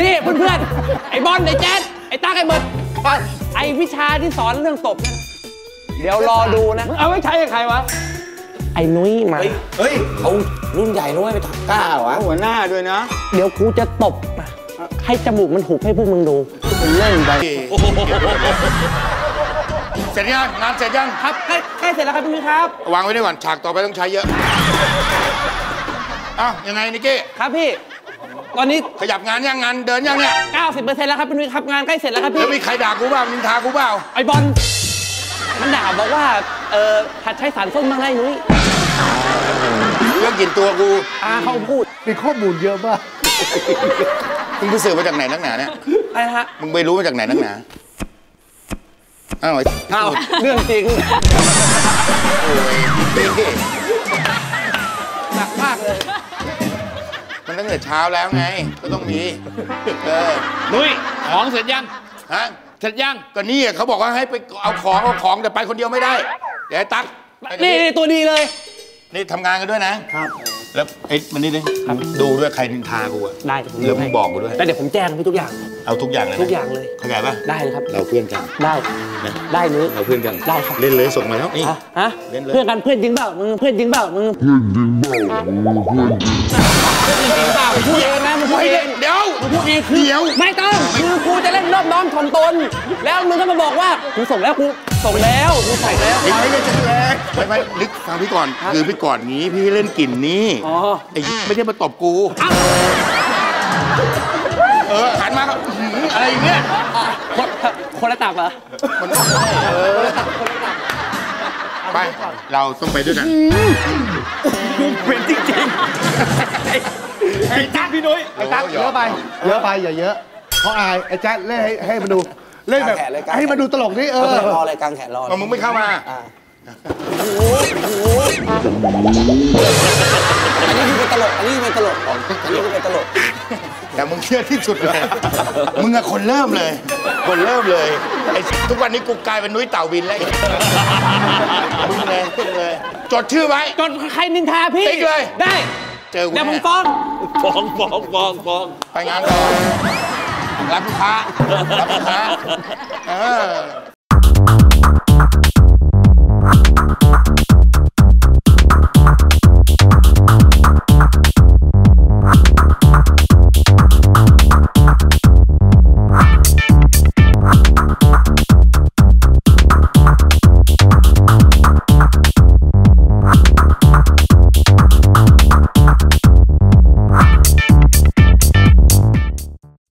นี่เพื่อนๆ ไอ้บอลไอ้แจ๊ดไอ้ตั๊กไอ้เบิร์ดไอ้วิชาที่สอนเรื่องตบเนี่ยเดี๋ยวรอดูนะเอาไว้ใช้กับใครวะ ไอ้นุ้ยมา เฮ้ยเขารุ่นใหญ่ด้วยไปกล้าเหรอวะหัวหน้าด้วยนะ เดี๋ยวกูจะตบ ให้จมูกมันหุบให้พวกมึงดูเล่นไปเสร็จยังงานเสร็จยังครับใกล้ใกล้เสร็จแล้วครับพี่นุ้ยครับ วางไว้ได้ก่อนฉากต่อไปต้องใช้เยอะอ้าวยังไงนิกกี้ครับพี่ ตอนนี้ ขยับงานยังงานเดินยังเนี่ย90%แล้วครับพี่นุ้ยครับงานใกล้เสร็จแล้วครับพี่แล้วมีใครด่ากูเปล่านินทากูเปล่าไอ้บอลมันด่าบอกว่าเออหัดใช้สารส้มบ้างนะไอ้นุ้ยเรื่องกินตัวกูอาเขาพูดมีข้อมูลเยอะมากมึงไปสืบมาจากไหนนักหนาเนี่ยอะไรนะฮะมึงไปรู้มาจากไหนนักหนาอ้าวไอ้อ้าวเรื่องจริงโอ้ยนี่หนักมากเลย มันตั้งแต่เช้าแล้วไง ก็ต้องมีเออนุ้ยของเสร็จยังฮะเสร็จยังก็นี่เขาบอกว่าให้ไปเอาของเอาของแต่ไปคนเดียวไม่ได้เดี๋ยวไอ้ตั๊กไปกับนี่นี่ตัวดีเลย นี่ทำงานกันด้วยนะครับ แล้วไอ้มันนี่ดิดูด้วยใครนินทากูอะได้ผมแล้วมึงบอกกูด้วย แล้วเดี๋ยวผมแจ้งพี่ทุกอย่าง เอาทุกอย่างเลยนะทุกอย่างเลยเข้าใจปะได้เลยครับ เราเพื่อนกัน ได้นะได้นุ้ยเราเพื่อนกัน ได้ครับ เล่นเลยส่งมาแล้วนี่ฮะฮะเล่นเลย เพื่อนกันเพื่อนจริงเปล่า มึงเพื่อนจริงเปล่า มึง เพื่อนจริงเปล่ามึงพูดเองนะมึงพูดไม่เอได้งเดี๋ยวมึงพูดเองคือเดี๋ยวไม่ต้อง คือกูจะเล่นรอบน้อมถ่อมตน แล้วมึงก็มาบอกว่ากูส่งแล้วกู ส่งแล้วกูส่งแล้ว ไม่ได้จะแรงไม่ไม่นึกฟังพี่ก่อน คือพี่ก่อนนี้พี่เล่นกลิ่นนี้อ๋อไอ้ไม่ได้มาตบกู เออหันมาก็อื้อหืออะไรอย่างเงี้ยคนคนละตับเหรอมันเออไป เราต้องไปด้วยกันเป็นจริงๆไอ้ตั๊กพี่นุ้ยไอ้ตั๊กเยอะไป เยอะไปอย่าเยอะเพราะอายไอ้แจ๊ดเล่นให้ให้มันดู เล่นแบบกางแขนเลยกางแขน ให้มันดูตลกนี่เออรออะไรกลางแขนรอเอามึงไม่เข้ามา อันนี้คือเป็นตลก อันนี้คือเป็นตลกอันนี้คือเป็นตลก แต่มึงเชื่อที่สุดเลย มึงอะคนเริ่มเลย คนเริ่มเลยไอ้ทุกวันนี้กูกลายเป็นนุ้ยเต่าบินแล้วมึงเลยมึงเลย จดชื่อไว้ จนใครนินทาพี่ติ๊กเลย ได้เจอกูเดี๋ยวผมแน่ฟ้องฟ้องฟ้องฟ้องฟ้องไปงานต่อ รับลูกค้ารับลูกค้าเออ